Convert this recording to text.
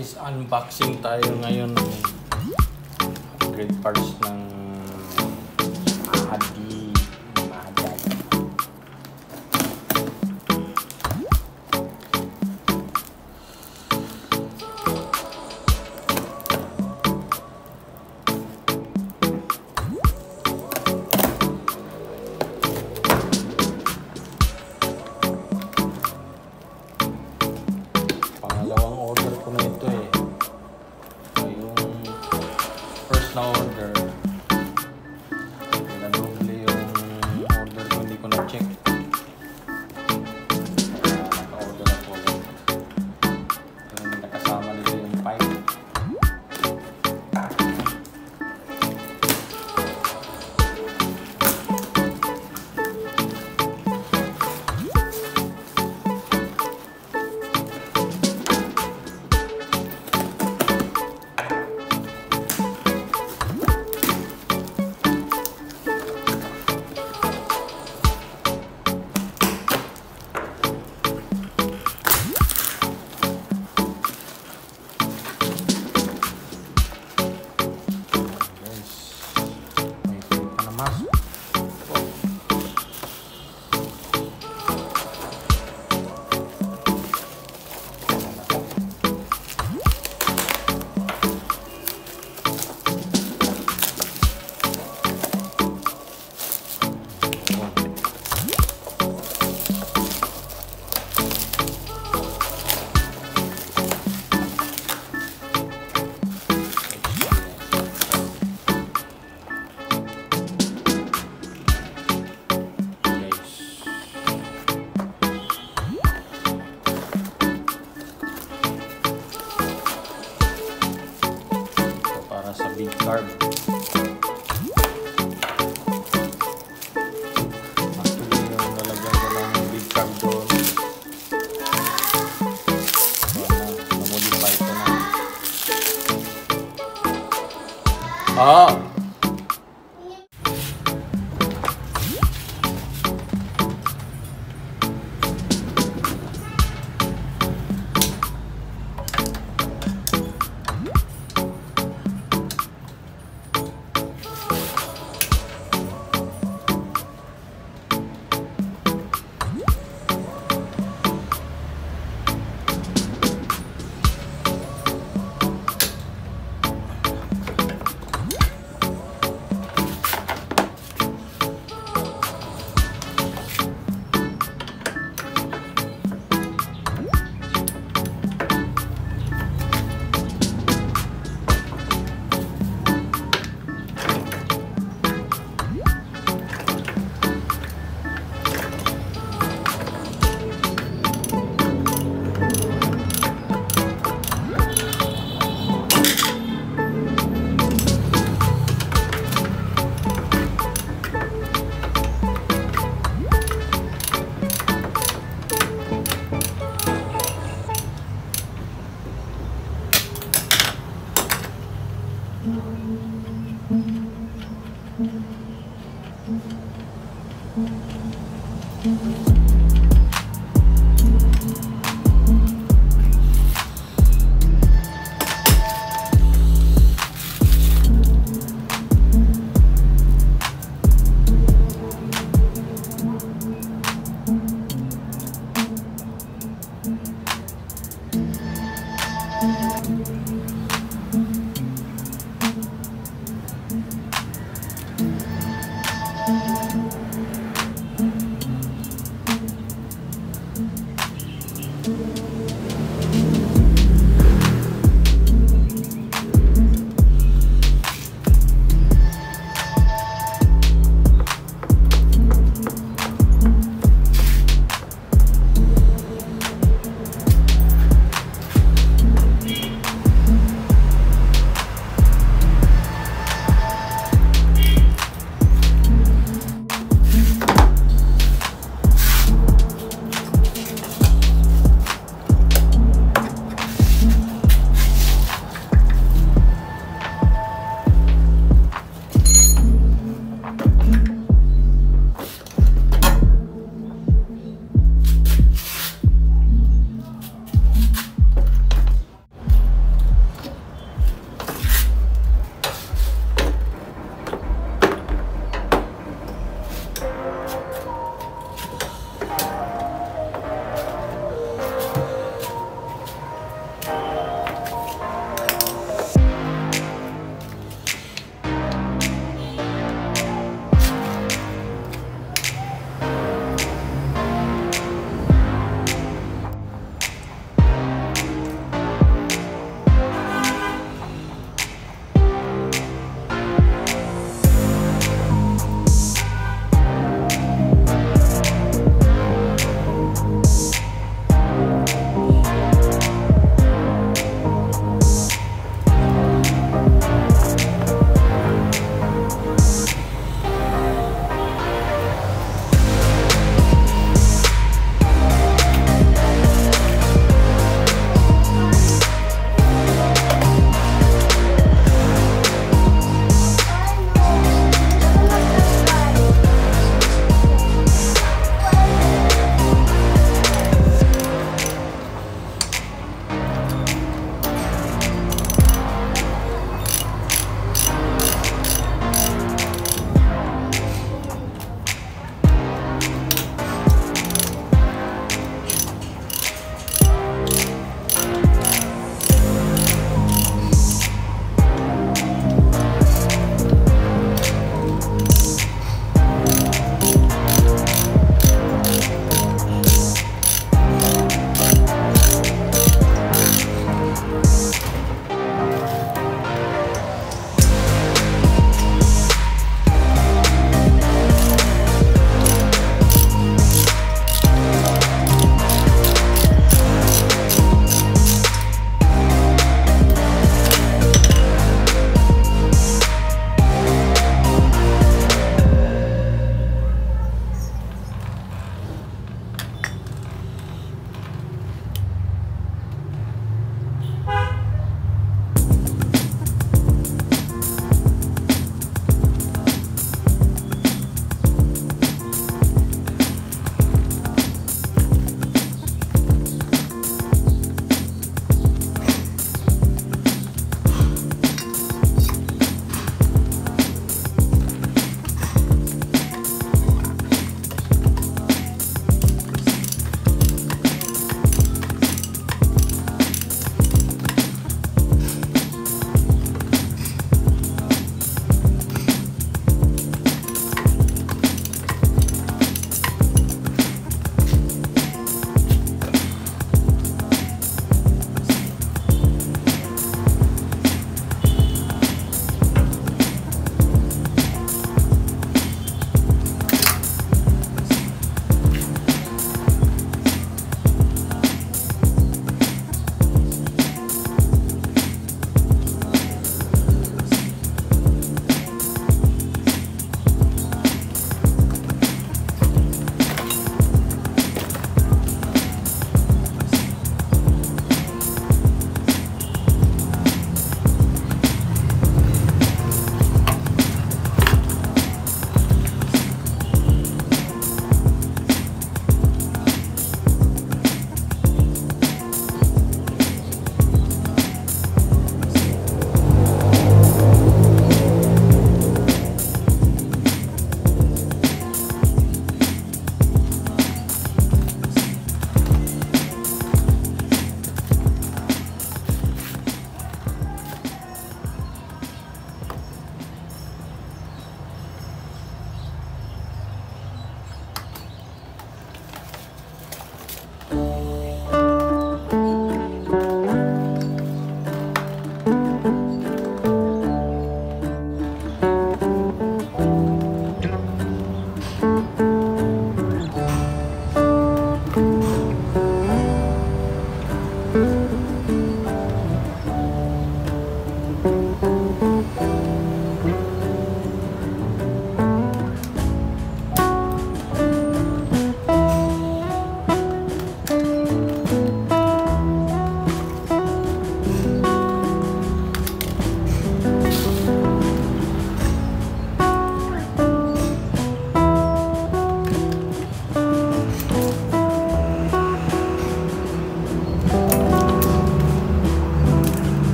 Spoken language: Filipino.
is unboxing tayo ngayon ng upgrade parts ng